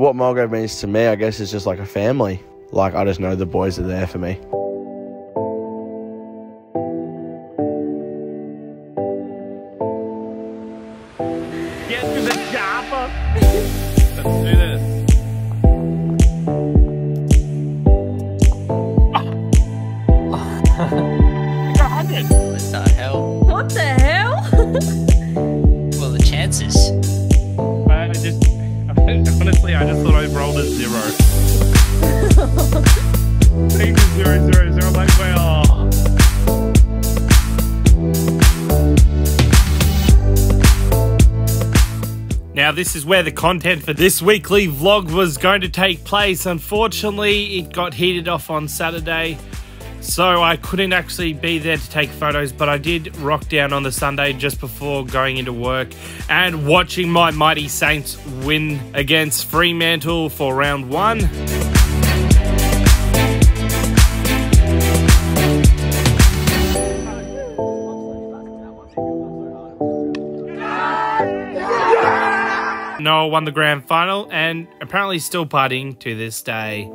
What Mulgrave means to me, I guess, is just like a family. Like, I just know the boys are there for me. Get to the chopper. Let's do this. What the hell? What the hell? Well, the chances. Honestly, I just thought I rolled a zero. Zero, zero, zero. Like, well, Now, this is where the content for this weekly vlog was going to take place. Unfortunately, it got heated off on Saturday, so I couldn't actually be there to take photos, but I did rock down on the Sunday just before going into work and watching my Mighty Saints win against Fremantle for round one. Noah won the grand final and apparently still partying to this day.